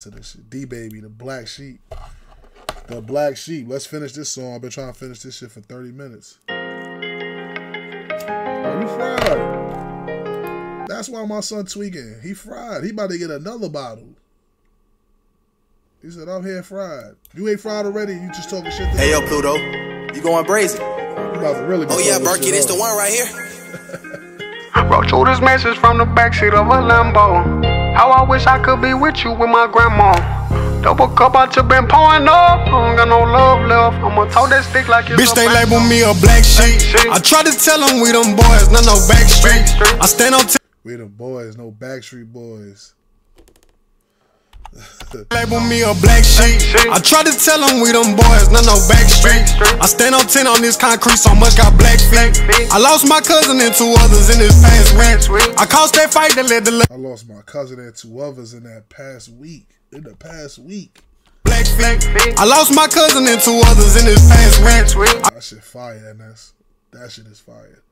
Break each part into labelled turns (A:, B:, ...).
A: to this shit. DeeBaby, the black sheep. The black sheep. Let's finish this song. I've been trying to finish this shit for 30 minutes. Oh, Are you fried? That's why my son tweaking. He fried. He about to get another bottle. He said, I'm here fried. You ain't fried already? You just talking shit
B: Hey yo, Pluto. You going brazen.
A: You about to really be
B: Oh yeah,
A: talking
B: Berkey,
A: shit
B: this the one right here.
C: Wrote you this message from the backseat of a Lambo. How I wish I could be with you with my grandma. Double cup I just been pouring up. I don't got no love left. I'ma tote that stick like it's
D: Bitch,
C: a
D: they
C: banjo.
D: label me a black sheep.
C: sheep.
D: I try to tell them we them boys, not no backstreet. I stand on t-
A: We the boys, no Backstreet Boys.
D: label me a black sheep. I try to tell them we them boys, not no back street. I stand on 10 on this concrete, so much got black feet. I lost my cousin and two others in this past week. I caused that fight that led to
A: I lost my cousin and two others in that past week. In the past week.
D: black feet. I lost my cousin and two others in this past week.
A: That shit fire, and that's that shit is fire.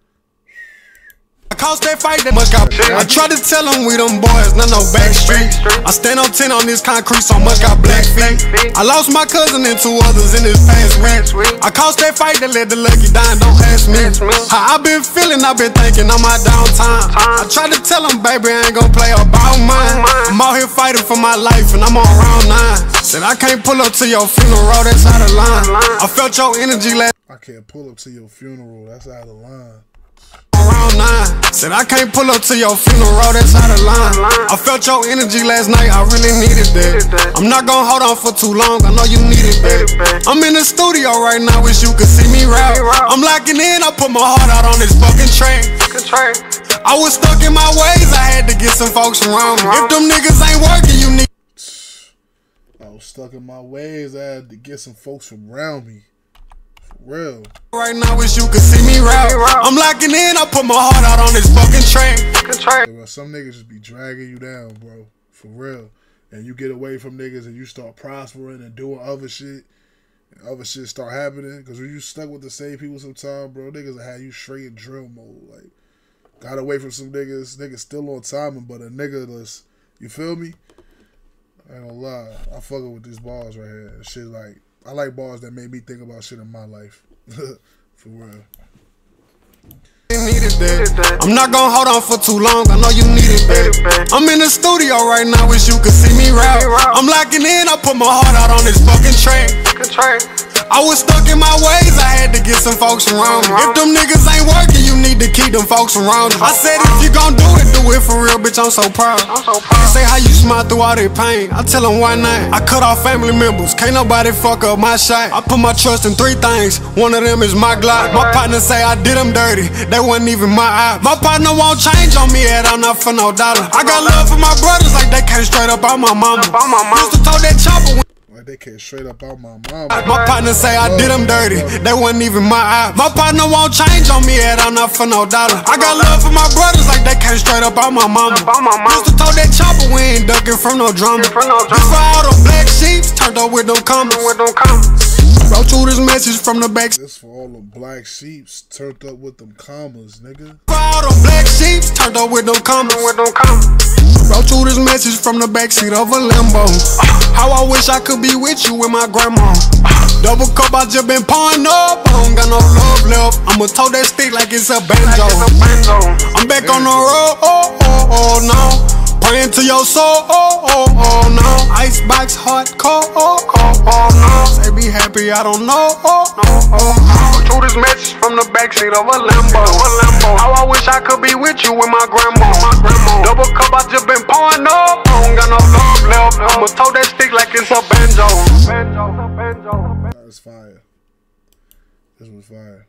D: I caused that fight that much got I try to tell them we them boys, not no back street. I stand on 10 on this concrete, so much got black feet. I lost my cousin and two others in this past week. I caused that fight that led to Lucky dying, don't ask me. How I been feeling, I been thinking on my downtime. I tried to tell them, baby, I ain't gon' play about mine. I'm out here fighting for my life and I'm on round nine. Said I can't pull up to your funeral, that's out of line. I felt your energy last
A: I can't pull up to your funeral. That's out of line.
D: Around. Said I can't pull up to your funeral, that's out of line. I felt your energy last night, I really needed that. I'm not gonna hold on for too long, I know you needed that. I'm in the studio right now, wish you could see me rap. I'm locking in, I put my heart out on this fucking track.
C: Contract.
D: I was stuck in my ways, I had to get some folks around me. If them niggas ain't working, you need.
A: I was stuck in my ways. I had to get some folks from around me. For real.
D: Right now, wish you could see me rap. I'm locking in, I put my heart out on this fucking track.
C: Contract.
A: Bro, some niggas just be dragging you down, bro. For real. And you get away from niggas and you start prospering and doing other shit. And other shit start happening. Because when you stuck with the same people sometime, bro, niggas will have you straight in drill mode. Like, got away from some niggas. Niggas still on timing, but a nigga that's, you feel me? I ain't gonna lie. I fucking with these balls right here. Shit like, I like bars that make me think about shit in my life. For real.
D: I'm not gonna hold on for too long, I know you needed that. I'm in the studio right now, wish you could see me rap. I'm locking in, I put my heart out on this fucking track. I was stuck in my ways, I had to get some folks around me. If them niggas ain't working, you need to keep them folks around you. I said if you gon' do it, do it for real, bitch, I'm so proud.
C: I'm so
D: They say how you smile through all that pain. I tell them why not. I cut off family members. Can't nobody fuck up my shot. I put my trust in three things. One of them is my Glock. My partner say I did them dirty. they wasn't even my eye. My partner won't change on me at all, not for no dollar. I got love for my brothers like they came straight up out my mama.
C: Out my mama.
D: Used to told that chopper when
A: Like, they came straight up out my mama.
D: my partner say I did them dirty. That wasn't even my eye. My partner won't change on me at all, not for no dollar. I got love for my brothers like they came straight up out my mama.
C: Out.
D: Used to told that chopper we ain't ducking from no drama.
C: From no
D: This
C: drama.
D: for all the black sheep turned up with them comments.
C: With them come.
D: Wrote you this message from the back.
A: This for all the black sheeps turned up with them commas, nigga.
D: For all the black sheep turned up with them comments.
C: With them come.
D: Wrote you this message from the backseat of a Lambo. How I wish I could be with you with my grandma. Double cup, I just been pouring up. I don't got no love left. I'ma tote that stick like it's a banjo.
C: It's a banjo.
D: I'm back on the road, oh, oh, oh, no. Praying to your soul, oh, oh, oh, no. Icebox hot, cold, oh, oh, oh, no. Say be happy, I don't know, oh, oh, oh, oh.
C: Backseat of a Lambo. How I wish I could be with you with my grandma. My grandma. Double cup, I just been pouring up. I don't got no love left. I'ma tote that stick like it's a. Banjo.
A: That was fire. This was fire.